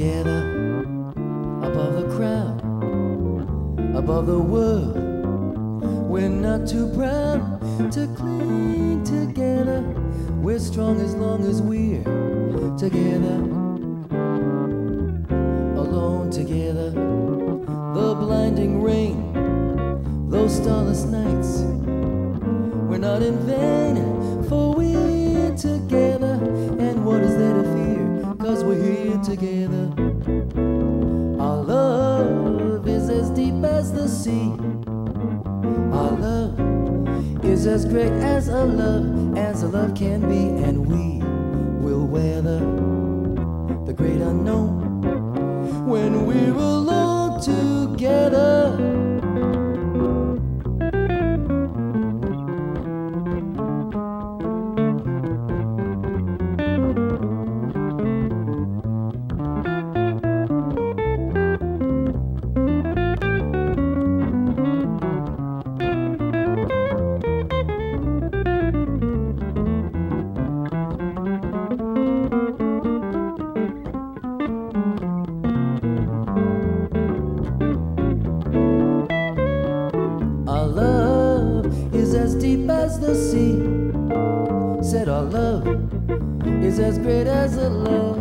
together above the crowd, above the world. We're not too proud to cling together. We're strong as long as we're together, alone together. The blinding rain, those starless nights. We're not in vain, for we're together. Sea. Our love is as great as a love as a love can be, and we will weather the great unknown when we're alone together. As the sea. Said our love is as great as a love